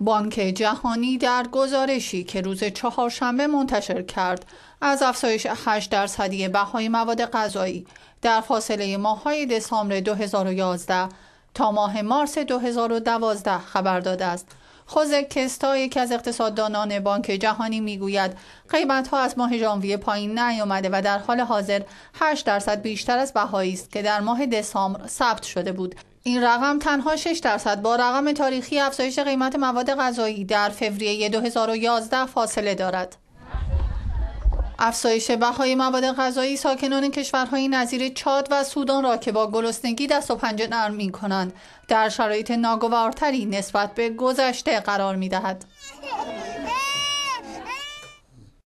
بانک جهانی در گزارشی که روز چهارشنبه منتشر کرد از افزایش 8 درصدی بهای مواد غذایی در فاصله ماههای دسامبر 2011 تا ماه مارس 2012 خبر داده است. خوزک کستا یکی از اقتصاددانان بانک جهانی می‌گوید قیمت ها از ماه ژانویه پایین نیامده و در حال حاضر 8 درصد بیشتر از بهایی است که در ماه دسامبر ثبت شده بود این رقم تنها 6 درصد با رقم تاریخی افزایش قیمت مواد غذایی در فوریه 2011 فاصله دارد. افزایش بهای مواد غذایی ساکنان کشورهای نظیر چاد و سودان را که با گلسنگی دست و پنجه نرم می کنند در شرایط ناگوارتری نسبت به گذشته قرار می دهد.